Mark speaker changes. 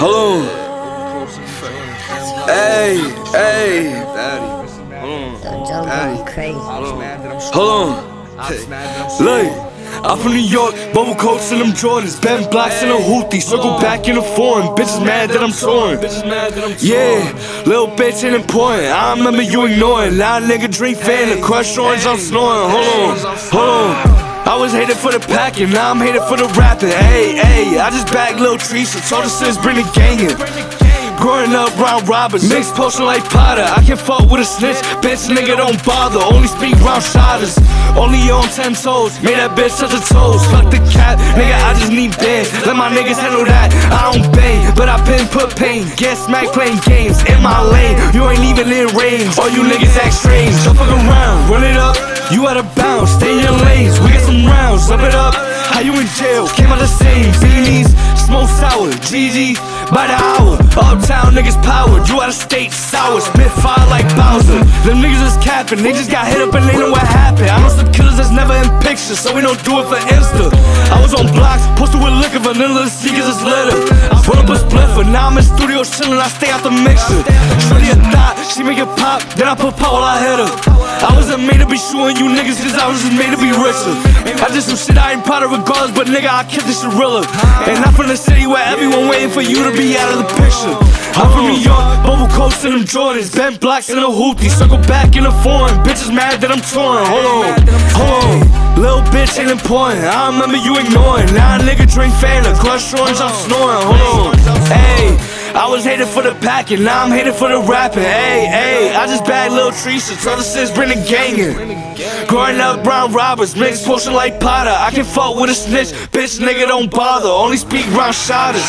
Speaker 1: Hold on. Hey, hey.
Speaker 2: Don't
Speaker 1: Hey. Hold on. Look. I'm from New York, bubble coats and them Jordans, Ben blocks and a hoopty, circle back in the foreign. Bitches mad that I'm touring. Yeah, little bitch ain't important. I remember you ignoring. A nigga drink fan, the crush orange, I'm snoring. Hold on, hold on. I was hated for the packing, now I'm hated for the rapping. Hey, hey, I just bagged Lil Teresa, told her sis bring the gang in. Growing up round robbers, mixed potion like Potter. I can fuck with a snitch, bitch nigga don't bother. Only speak round shotters, only on ten toes. Made that bitch touch her toes. Fuck the cap, nigga, I just need bands. Let my niggas handle that. I don't bang, but I been put pain. Get smack playing games in my lane. You ain't even in range. All you niggas act strange. Don't fuck around, run it up. You out of bounds, stay in your lanes. We got some rounds, up it up. How you in jail? Came out the same beanies, smoke sour, GG by the hour. Uptown niggas powered, you out of state sour, spit fire like Bowser. Them niggas is capping, they just got hit up and they know what happened. I know some killers that's never in pictures, so we don't do it for Insta. I was on blocks, posted with liquor, vanilla sneakers is litter. I put up a Studio chillin', I stay out the mixer. Shorty a she make it pop, then I put power, I hit her. I wasn't made to be shooting you niggas, cause I was just made to be richer. I did some shit I ain't proud of regardless, but nigga, I kept this realer. And I'm from the city where everyone waiting for you to be out of the picture. I'm from New York, bubble coats and them Jordans, Ben blocks and a hoopty, circle back in the foreign. Bitches mad that I'm touring. Hold on, hold on. Little bitch ain't important. I remember you ignoring. Now a nigga drink Fanta, crush orange, I'm snoring. Hold on. I was hated for the packing, now I'm hated for the rapping. Hey, hey, I just bagged Lil Teresa, told her sis bring the gang in. Growing up brown robbers, mixed potion like Potter. I can fuck with a snitch, bitch nigga don't bother. Only speak round shotters.